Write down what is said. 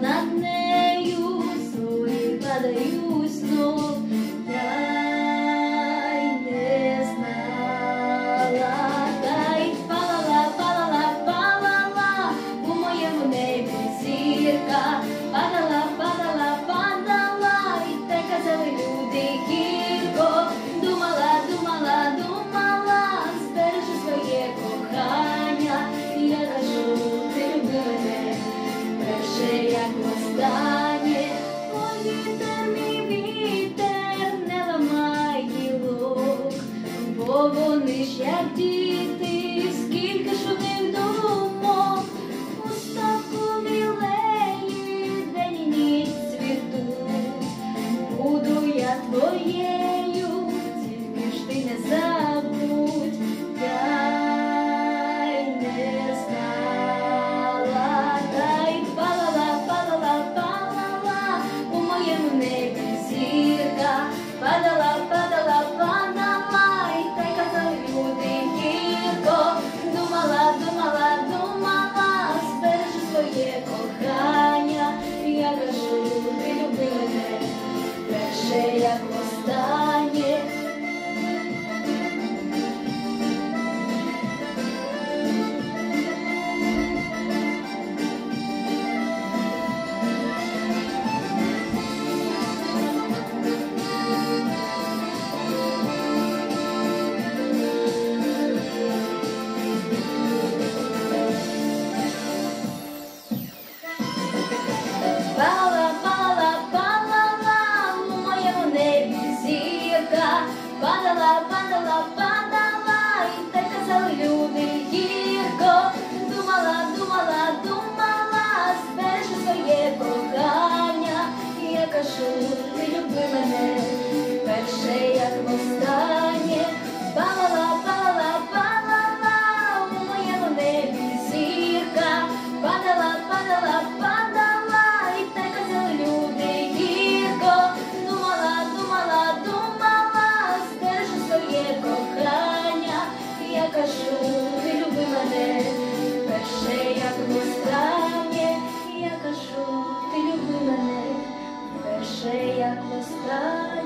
Not. як діти, скільки ж у них думок, у ставку мілеї день і ніч цвіту, буду я твоє. 다 szyja pusta